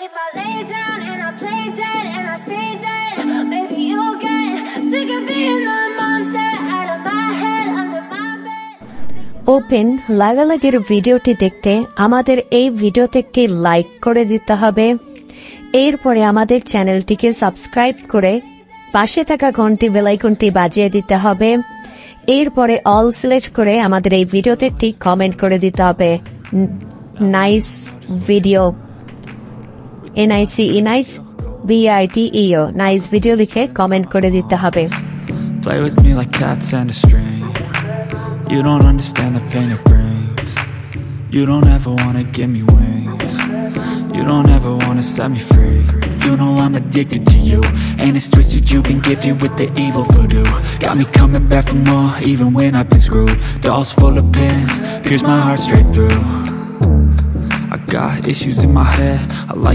If I lay down and I play dead and I stay dead, maybe you'll get sick of being the monster out of my head, under my bed. Open লাগালাগির ভিডিওটি দেখতে আমাদের এই ভিডিওতে একটি like করে দিতে হবে এরপরে আমাদের চ্যানেলটিকে সাবস্ক্রাইব করে পাশে থাকা ঘন্টি বেলাইকনটি বাজিয়ে দিতে হবে এরপরে অল সিলেক্ট করে আমাদের এই ভিডিওতে একটি কমেন্ট করে দিতে হবে nice video এনআইসি ইনাইস বিআইটি ইও নাইস ভিডিও লিখে কমেন্ট করে দিতে হবে Play with me like cats and a string You don't understand the pain it brings You don't ever wanna give me wings You don't ever wanna set me free You know I'm addicted to you And it's twisted you've been gifted with the evil voodoo Got me coming back for more even when I've been screwed Dolls full of pins, pierce my heart straight through I got issues in my head I like